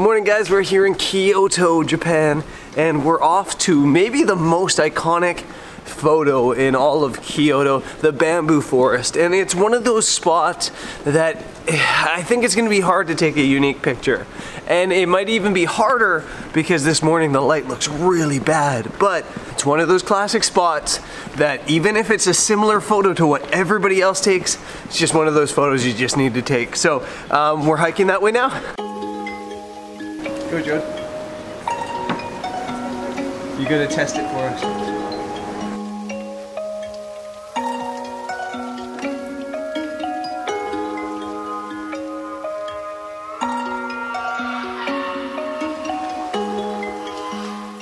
Morning guys, we're here in Kyoto, Japan, and we're off to maybe the most iconic photo in all of Kyoto, the bamboo forest. And it's one of those spots that I think it's gonna be hard to take a unique picture. And it might even be harder because this morning the light looks really bad. But it's one of those classic spots that even if it's a similar photo to what everybody else takes, it's just one of those photos you just need to take. So um, we're hiking that way now. Go, Judd. You gotta test it for us.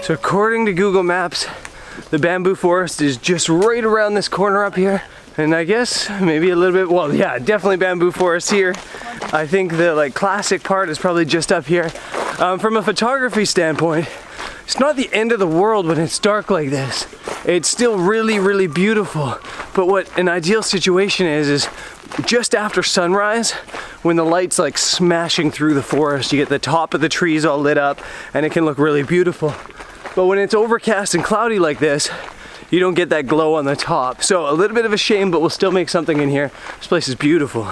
So according to Google Maps, the bamboo forest is just right around this corner up here. And I guess maybe a little bit, well, yeah, definitely bamboo forest here. I think the like classic part is probably just up here. Um, from a photography standpoint, it's not the end of the world when it's dark like this. It's still really, really beautiful. But what an ideal situation is, is just after sunrise, when the light's like smashing through the forest, you get the top of the trees all lit up and it can look really beautiful. But when it's overcast and cloudy like this, you don't get that glow on the top. So a little bit of a shame, but we'll still make something in here. This place is beautiful.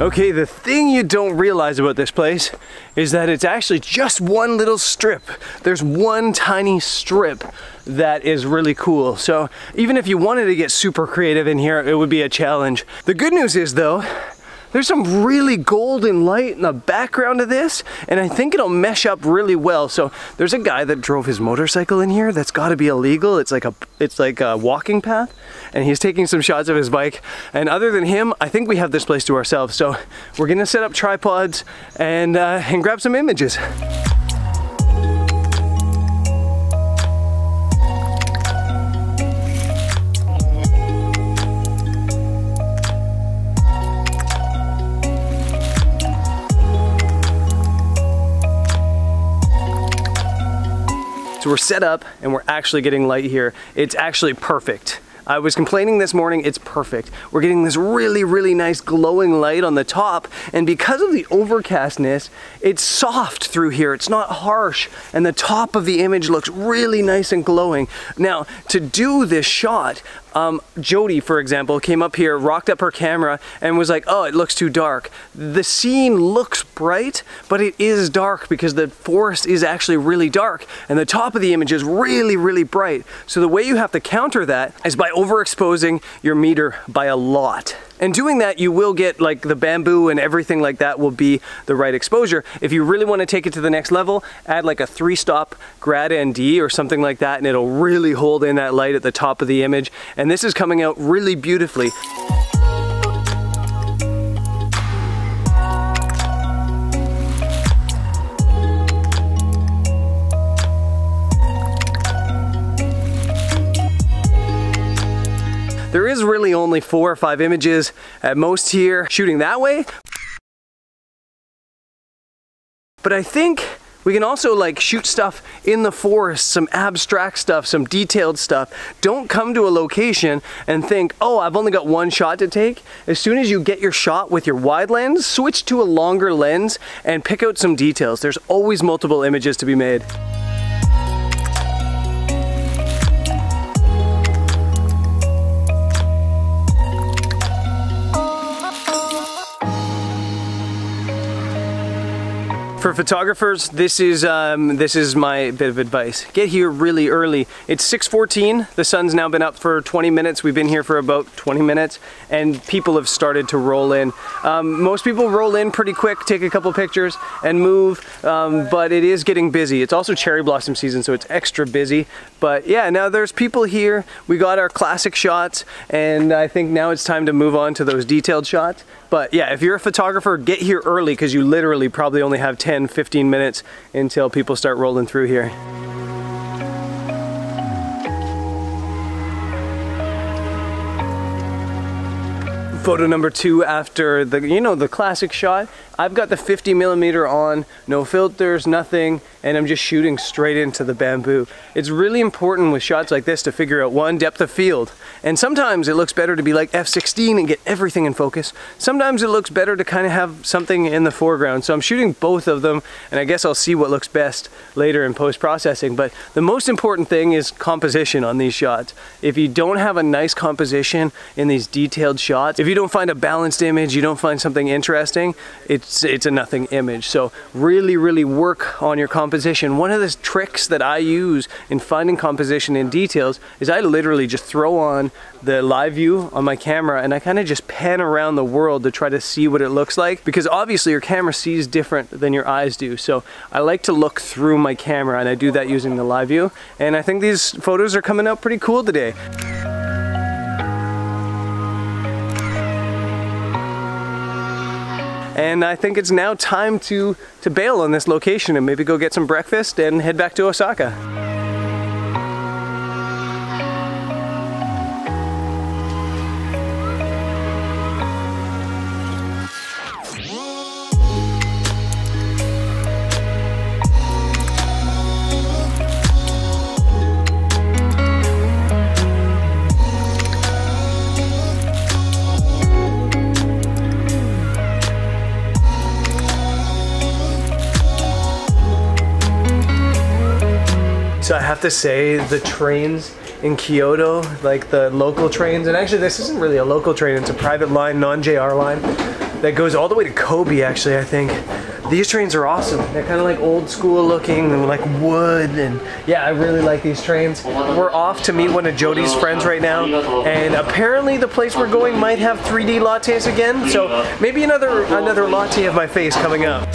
Okay, the thing you don't realize about this place is that it's actually just one little strip. There's one tiny strip that is really cool. So even if you wanted to get super creative in here, it would be a challenge. The good news is though, there's some really golden light in the background of this, and I think it'll mesh up really well. So there's a guy that drove his motorcycle in here. That's got to be illegal. It's like a it's like a walking path, and he's taking some shots of his bike. And other than him, I think we have this place to ourselves. So we're gonna set up tripods and uh, and grab some images. So we're set up and we're actually getting light here. It's actually perfect. I was complaining this morning, it's perfect. We're getting this really, really nice glowing light on the top, and because of the overcastness, it's soft through here. It's not harsh, and the top of the image looks really nice and glowing. Now, to do this shot, um, Jody, for example, came up here, rocked up her camera, and was like, oh, it looks too dark. The scene looks bright, but it is dark because the forest is actually really dark, and the top of the image is really, really bright. So the way you have to counter that is by overexposing your meter by a lot. And doing that, you will get like the bamboo and everything like that will be the right exposure. If you really want to take it to the next level, add like a three stop grad ND or something like that, and it'll really hold in that light at the top of the image. And this is coming out really beautifully. There is really only four or five images at most here shooting that way. But I think we can also like shoot stuff in the forest, some abstract stuff, some detailed stuff. Don't come to a location and think, oh, I've only got one shot to take. As soon as you get your shot with your wide lens, switch to a longer lens and pick out some details. There's always multiple images to be made. For photographers, this is um, this is my bit of advice. Get here really early. It's 6.14, the sun's now been up for 20 minutes. We've been here for about 20 minutes and people have started to roll in. Um, most people roll in pretty quick, take a couple pictures and move, um, but it is getting busy. It's also cherry blossom season, so it's extra busy. But yeah, now there's people here. We got our classic shots and I think now it's time to move on to those detailed shots. But yeah, if you're a photographer, get here early because you literally probably only have 10, 15 minutes until people start rolling through here. Photo number two after the, you know, the classic shot. I've got the 50 millimeter on, no filters, nothing, and I'm just shooting straight into the bamboo. It's really important with shots like this to figure out one, depth of field. And sometimes it looks better to be like f16 and get everything in focus. Sometimes it looks better to kind of have something in the foreground. So I'm shooting both of them, and I guess I'll see what looks best later in post-processing. But the most important thing is composition on these shots. If you don't have a nice composition in these detailed shots, if you don't find a balanced image, you don't find something interesting, it's, it's a nothing image. So really, really work on your composition. One of the tricks that I use in finding composition in details is I literally just throw on the live view on my camera and I kind of just pan around the world to try to see what it looks like because obviously your camera sees different than your eyes do. So I like to look through my camera and I do that using the live view. And I think these photos are coming out pretty cool today. And I think it's now time to, to bail on this location and maybe go get some breakfast and head back to Osaka. Have to say the trains in Kyoto, like the local trains, and actually this isn't really a local train, it's a private line, non-JR line, that goes all the way to Kobe actually, I think. These trains are awesome. They're kind of like old school looking and like wood and yeah, I really like these trains. We're off to meet one of Jody's friends right now and apparently the place we're going might have 3D lattes again, so maybe another another latte of my face coming up.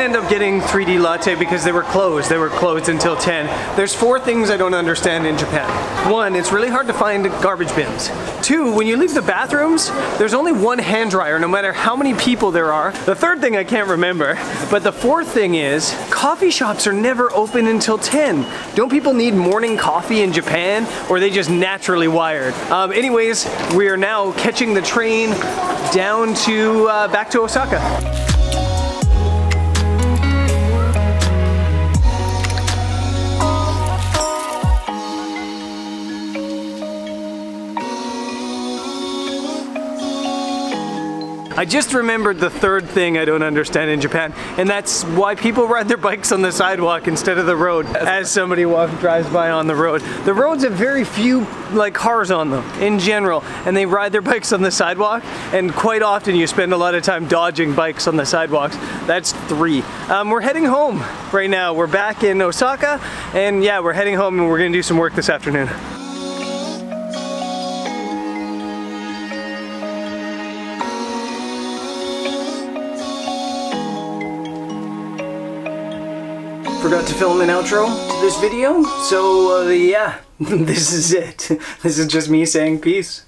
Didn't end up getting 3D latte because they were closed. They were closed until 10. There's four things I don't understand in Japan. One, it's really hard to find garbage bins. Two, when you leave the bathrooms, there's only one hand dryer no matter how many people there are. The third thing I can't remember, but the fourth thing is coffee shops are never open until 10. Don't people need morning coffee in Japan or are they just naturally wired? Um, anyways, we are now catching the train down to uh, back to Osaka. I just remembered the third thing I don't understand in Japan, and that's why people ride their bikes on the sidewalk instead of the road as somebody walks drives by on the road. The roads have very few like cars on them in general, and they ride their bikes on the sidewalk, and quite often you spend a lot of time dodging bikes on the sidewalks. That's three. Um, we're heading home right now. We're back in Osaka, and yeah, we're heading home and we're gonna do some work this afternoon. Forgot to film an outro to this video, so uh, yeah, this is it. This is just me saying peace.